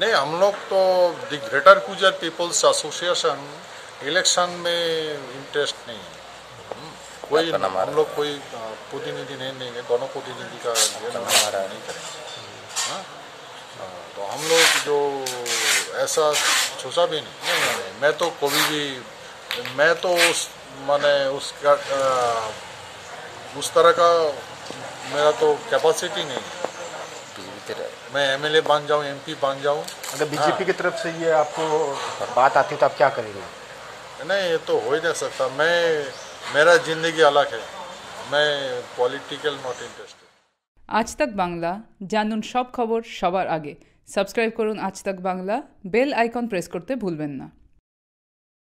नहीं हम लोग तो the greater Gujar people's association election में इंटरेस्ट नहीं है। हम्म, कोई हम लोग कोई प्रतिनिधि नहीं देंगे दोनों प्रतिनिधि का ये हमारा नहीं करेंगे। हाँ? हाँ, तो हम लोग जो ऐसा सोचा भी नहीं। नहीं नहीं, नहीं मैं तो कभी भी मैं तो उस माने उसका उस तरह का मेरा तो कैपेसिटी नहीं है बीजेपी तेरा मैं एमएलए बन जाऊं एमपी बन जाऊं अगर बीजेपी की तरफ से ये आपको बात आती है तो आप क्या करेंगे नहीं ये तो हो ही नहीं सकता मैं मेरा जिंदगी अलग है मैं पॉलिटिकल नॉट इंटरेस्टेड আজ তাক বাংলা জানুন সব খবর সবার আগে সাবস্ক্রাইব করুন আজ তাক বাংলা বেল আইকন প্রেস করতে ভুলবেন না